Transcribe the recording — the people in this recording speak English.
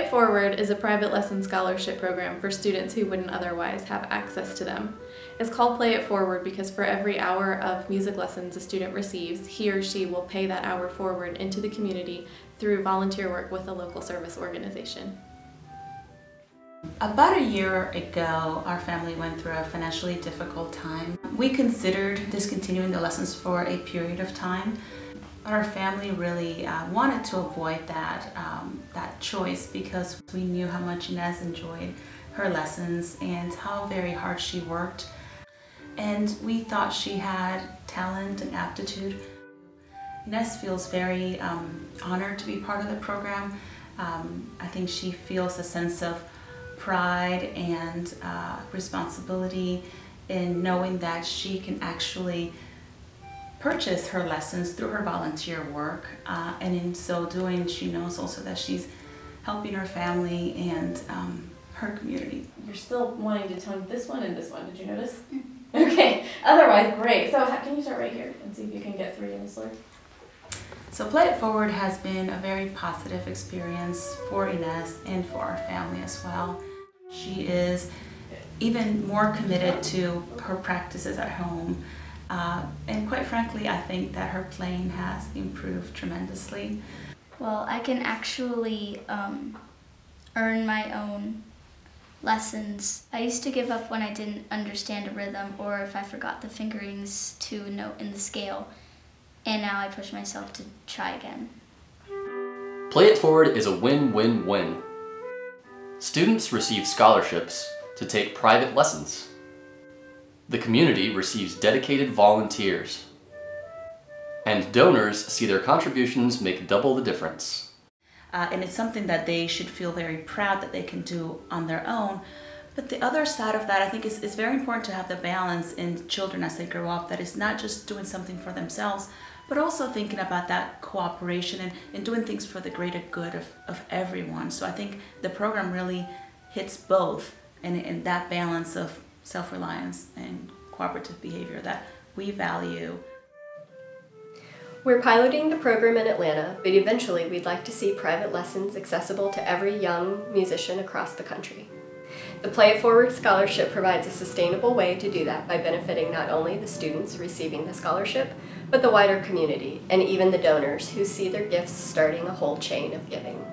Play It Forward is a private lesson scholarship program for students who wouldn't otherwise have access to them. It's called Play It Forward because for every hour of music lessons a student receives, he or she will pay that hour forward into the community through volunteer work with a local service organization. About a year ago, our family went through a financially difficult time. We considered discontinuing the lessons for a period of time our family really uh, wanted to avoid that, um, that choice because we knew how much Inez enjoyed her lessons and how very hard she worked. And we thought she had talent and aptitude. Inez feels very um, honored to be part of the program. Um, I think she feels a sense of pride and uh, responsibility in knowing that she can actually purchase her lessons through her volunteer work uh, and in so doing she knows also that she's helping her family and um, her community. You're still wanting to tone this one and this one, did you notice? Okay, otherwise great. So can you start right here and see if you can get three in the slur? So Play It Forward has been a very positive experience for Inez and for our family as well. She is even more committed to her practices at home. Uh, and quite frankly, I think that her playing has improved tremendously. Well, I can actually um, earn my own lessons. I used to give up when I didn't understand a rhythm or if I forgot the fingerings to a note in the scale. And now I push myself to try again. Play It Forward is a win-win-win. Students receive scholarships to take private lessons. The community receives dedicated volunteers. And donors see their contributions make double the difference. Uh, and it's something that they should feel very proud that they can do on their own. But the other side of that, I think, is, is very important to have the balance in children as they grow up that is not just doing something for themselves, but also thinking about that cooperation and, and doing things for the greater good of, of everyone. So I think the program really hits both and, and that balance of self-reliance and cooperative behavior that we value. We're piloting the program in Atlanta, but eventually we'd like to see private lessons accessible to every young musician across the country. The Play It Forward Scholarship provides a sustainable way to do that by benefiting not only the students receiving the scholarship, but the wider community and even the donors who see their gifts starting a whole chain of giving.